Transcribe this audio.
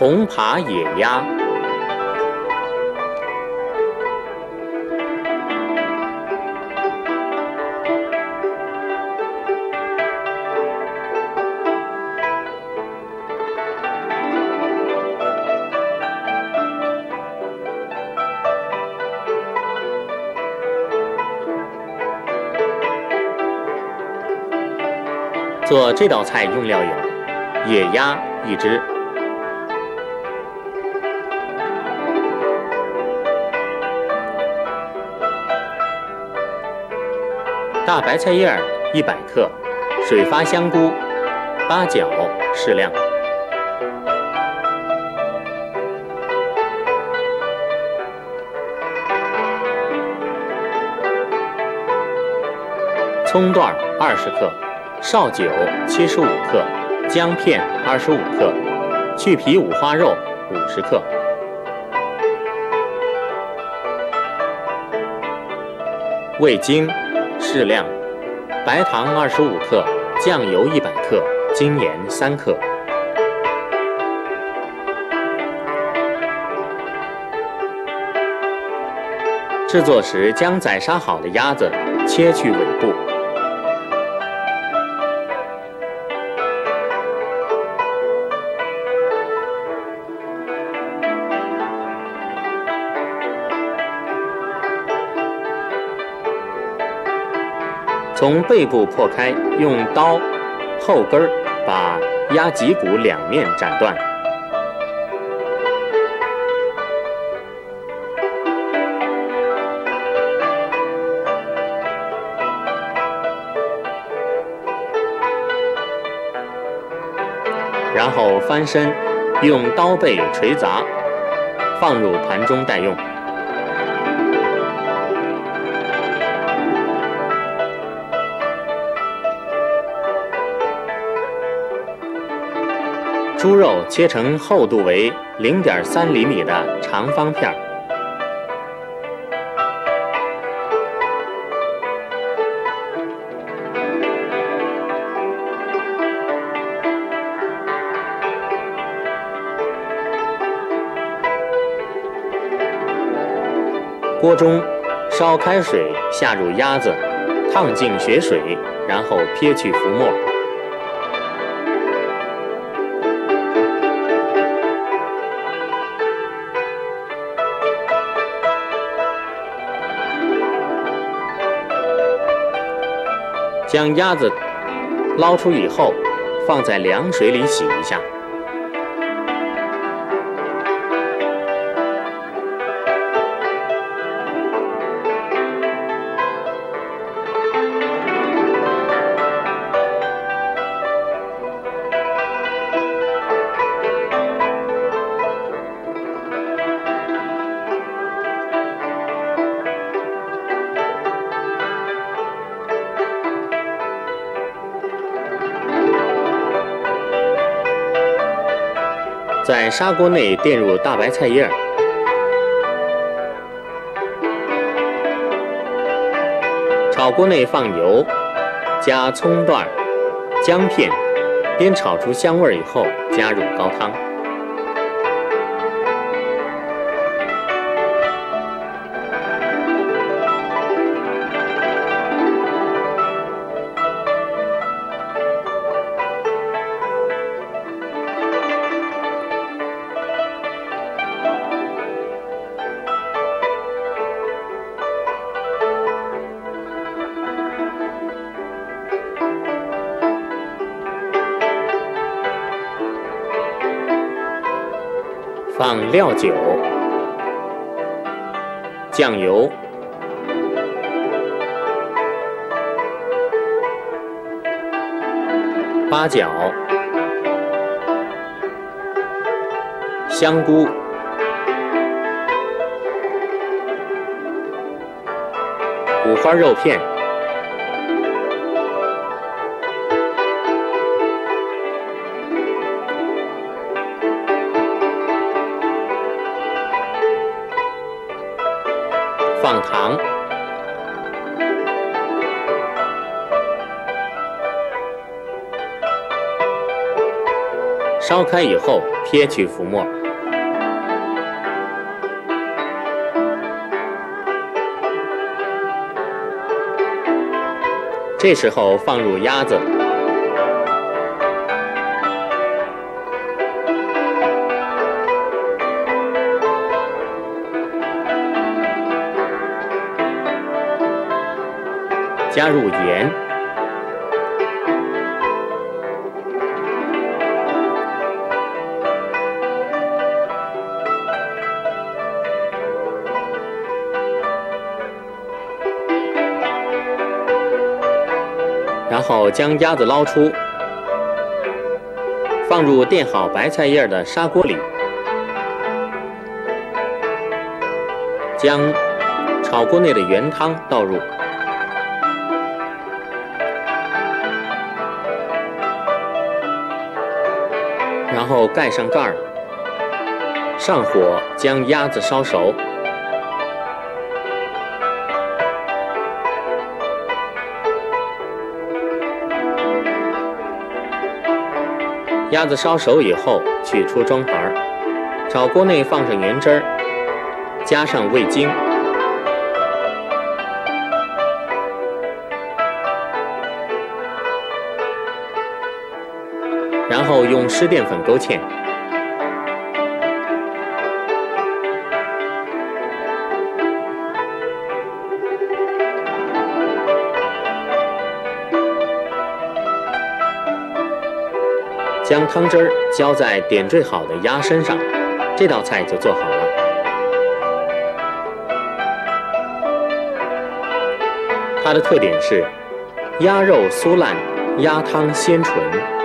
红扒野鸭。做这道菜用料有野鸭一只。大白菜叶儿一百克，水发香菇、八角适量，葱段二十克，绍酒七十五克，姜片二十五克，去皮五花肉五十克，味精。适量，白糖二十五克，酱油一百克，精盐三克。制作时，将宰杀好的鸭子切去尾部。从背部破开，用刀后根儿把鸭脊骨两面斩断，然后翻身，用刀背捶砸，放入盘中待用。猪肉切成厚度为零点三厘米的长方片儿，锅中烧开水，下入鸭子，烫净血水，然后撇去浮沫。将鸭子捞出以后，放在凉水里洗一下。在砂锅内垫入大白菜叶儿，炒锅内放油，加葱段、姜片，煸炒出香味以后，加入高汤。放料酒、酱油、八角、香菇、五花肉片。放糖，烧开以后撇去浮沫。这时候放入鸭子，加入盐，然后将鸭子捞出，放入垫好白菜叶的砂锅里，将炒锅内的原汤倒入，然后盖上盖儿，上火将鸭子烧熟。鸭子烧熟以后，取出装盘儿炒锅内放上原汁儿，加上味精，后用湿淀粉勾芡。将汤汁儿浇在点缀好的鸭身上，这道菜就做好了。它的特点是鸭肉酥烂，鸭汤鲜醇。